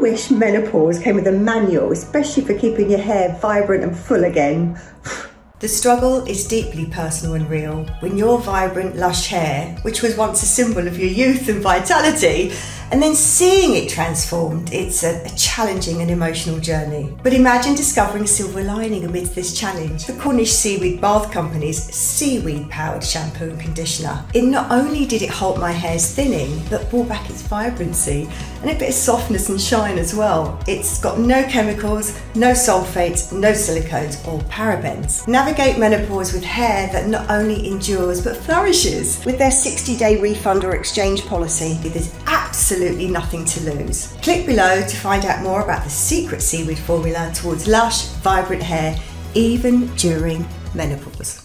wish menopause came with a manual, especially for keeping your hair vibrant and full again? The struggle is deeply personal and real when your vibrant, lush hair, which was once a symbol of your youth and vitality, and then seeing it transformed, it's a, a, challenging and emotional journey. But imagine discovering silver lining amidst this challenge. The Cornish Seaweed Bath Company's seaweed powered shampoo and conditioner. It not only did it halt my hair's thinning, but brought back its vibrancy and a bit of softness and shine as well. It's got no chemicals, no sulfates, no silicones or parabens. Navigate menopause with hair that not only endures but flourishes. With their 60 day refund or exchange policy, there's absolutely nothing to lose. Click below to find out more about the secret seaweed formula towards lush, vibrant hair, even during menopause.